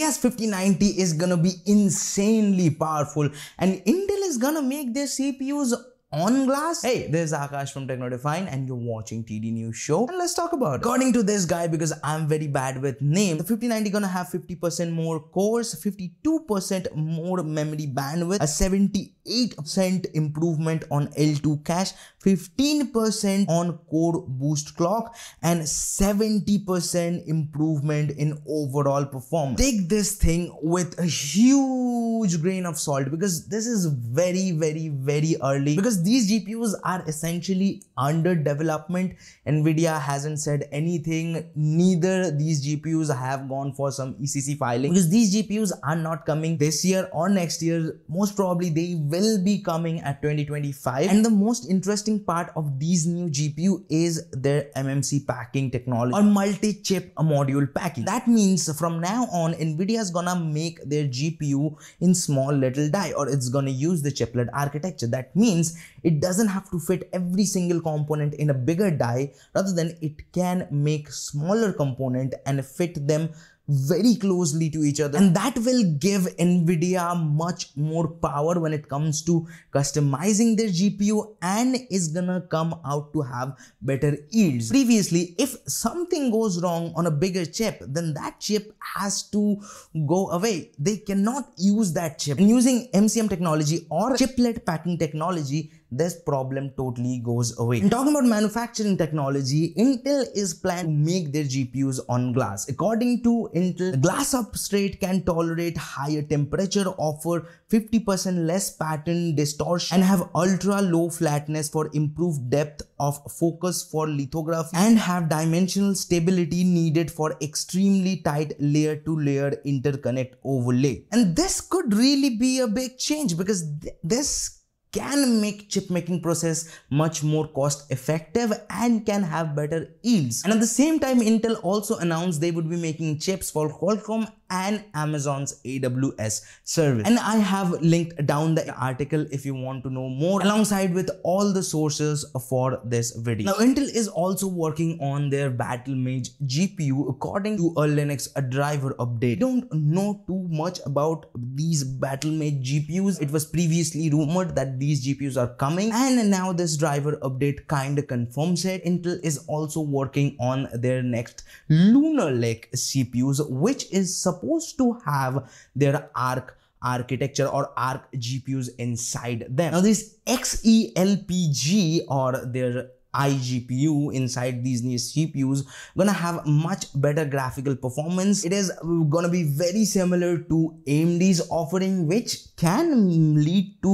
Yes, 5090 is gonna be insanely powerful. And Intel is gonna make their CPUs on glass? Hey, this is Akash from Techno Define and you're watching TD News Show and let's talk about it. According to this guy, because I'm very bad with name, the 5090 gonna have 50% more cores, 52% more memory bandwidth, a 78% improvement on L2 cache, 15% on core boost clock and 70% improvement in overall performance. Take this thing with a huge grain of salt because this is very, very, very early because these GPUs are essentially under development. Nvidia hasn't said anything. Neither these GPUs have gone for some EEC filing because these GPUs are not coming this year or next year. Most probably they will be coming at 2025. And the most interesting part of these new GPU is their MMC packing technology or multi-chip module packing. That means from now on, Nvidia is gonna make their GPU in small little die or it's gonna use the chiplet architecture. That means it doesn't have to fit every single component in a bigger die. Rather than it can make smaller component and fit them very closely to each other. And that will give nvidia much more power when it comes to customizing their gpu and is gonna come out to have better yields. Previously if something goes wrong on a bigger chip then that chip has to go away. They cannot use that chip. And using mcm technology or chiplet packing technology this problem totally goes away. And talking about manufacturing technology, Intel is planning to make their GPUs on glass. According to Intel, glass substrate can tolerate higher temperature, offer 50% less pattern distortion, and have ultra low flatness for improved depth of focus for lithography and have dimensional stability needed for extremely tight layer to layer interconnect overlay. And this could really be a big change because th this can make chip making process much more cost effective and can have better yields. And at the same time, Intel also announced they would be making chips for Qualcomm and Amazon's AWS service. And I have linked down the article if you want to know more alongside with all the sources for this video. Now Intel is also working on their Battlemage GPU according to a Linux driver update. Don't know too much about these Battlemage GPUs. It was previously rumored that these GPUs are coming and now this driver update kind of confirms it. Intel is also working on their next Lunar Lake CPUs which is supposed supposed to have their ARC architecture or ARC GPUs inside them. Now this XeLPG or their iGPU inside these new CPUs gonna have much better graphical performance. It is gonna be very similar to AMD's offering which can lead to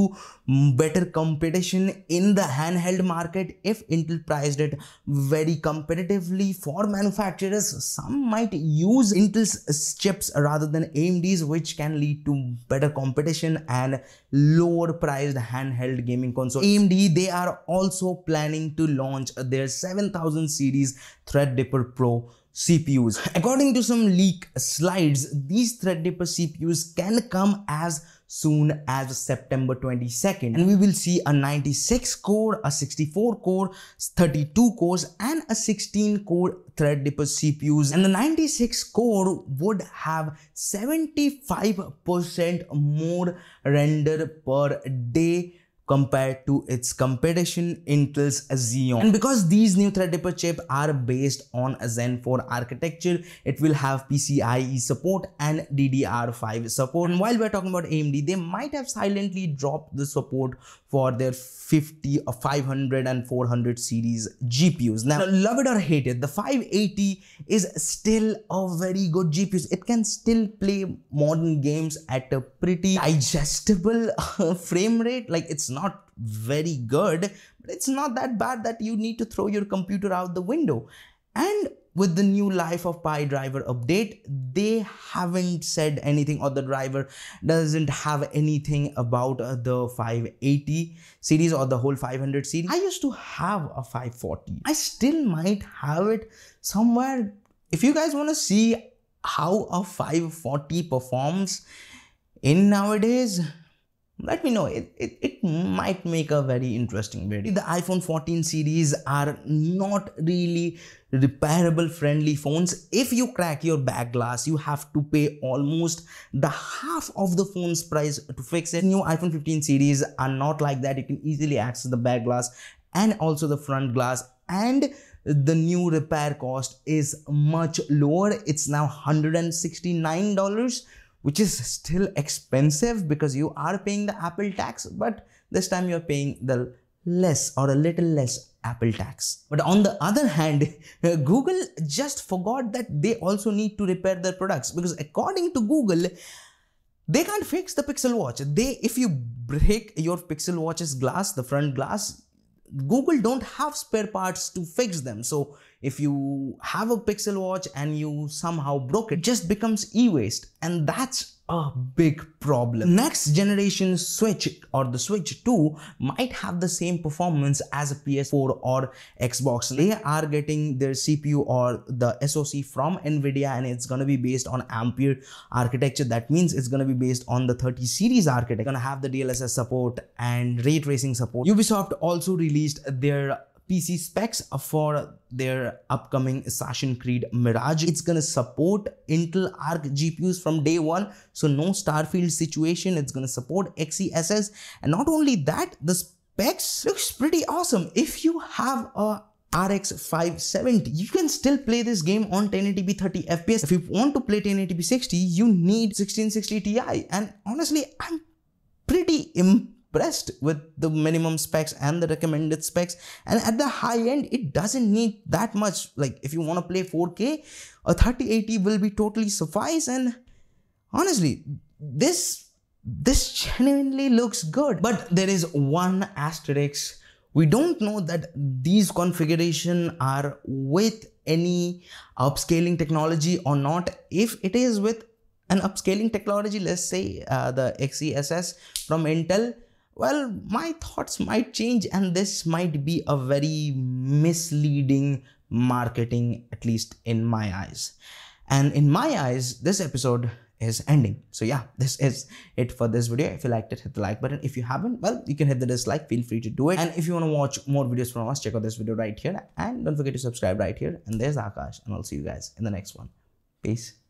better competition in the handheld market if Intel priced it very competitively for manufacturers. Some might use Intel's chips rather than AMD's which can lead to better competition and lower priced handheld gaming console. AMD they are also planning to launch their 7000 series Threadripper Pro CPUs. According to some leak slides, these Threadripper CPUs can come as soon as September 22nd and we will see a 96 core, a 64 core, 32 cores and a 16 core Threadripper CPUs and the 96 core would have 75% more render per day compared to its competition Intel's Xeon. And because these new Threadripper chip are based on a Zen 4 architecture, it will have PCIe support and DDR5 support. And while we're talking about AMD, they might have silently dropped the support for their 50 uh, or 500 and 400 series GPUs. Now, love it or hate it, the 580 is still a very good GPU. It can still play modern games at a pretty digestible frame rate. Like it's not very good, but it's not that bad that you need to throw your computer out the window. And with the new Lies of P driver update they haven't said anything or the driver doesn't have anything about uh, the 580 series or the whole 500 series. I used to have a 540 i still might have it somewhere. If you guys want to see how a 540 performs in nowadays let me know. It, it, it might make a very interesting video. The iphone 14 series are not really repairable friendly phones. If you crack your back glass you have to pay almost the half of the phone's price to fix it. New iphone 15 series are not like that. You can easily access the back glass and also the front glass. And the new repair cost is much lower. It's now 169 dollars which is still expensive because you are paying the Apple tax, but this time you're paying the less or a little less Apple tax. But on the other hand, Google just forgot that they also need to repair their products because according to Google, they can't fix the Pixel Watch. They, if you break your Pixel Watch's glass, the front glass, Google don't have spare parts to fix them. So if you have a Pixel Watch and you somehow broke it, it just becomes e-waste. And that's a big problem. Next generation Switch or the Switch 2 might have the same performance as a PS4 or Xbox. They are getting their CPU or the SoC from Nvidia and it's going to be based on Ampere architecture. That means it's going to be based on the 30 series architecture. To have the DLSS support and ray tracing support. Ubisoft also released their PC specs for their upcoming Assassin's Creed Mirage. It's gonna support Intel Arc GPUs from day one, so no Starfield situation. It's gonna support XeSS, and not only that, the specs looks pretty awesome. If you have a RX 570. You can still play this game on 1080p 30 FPS. If you want to play 1080p 60, you need 1660 Ti. And honestly, I'm pretty impressed impressed with the minimum specs and the recommended specs. And at the high end it doesn't need that much. Like if you want to play 4k a 3080 will be totally suffice. And honestly this this genuinely looks good. But there is one asterisk. We don't know that these configuration are with any upscaling technology or not. If it is with an upscaling technology let's say uh, the xeSS from intel well, my thoughts might change, and this might be a very misleading marketing, at least in my eyes. And in my eyes, this episode is ending. So yeah, this is it for this video. If you liked it, hit the like button. If you haven't, well, you can hit the dislike. Feel free to do it. And if you want to watch more videos from us, check out this video right here. And don't forget to subscribe right here. And there's Akash. And I'll see you guys in the next one. Peace.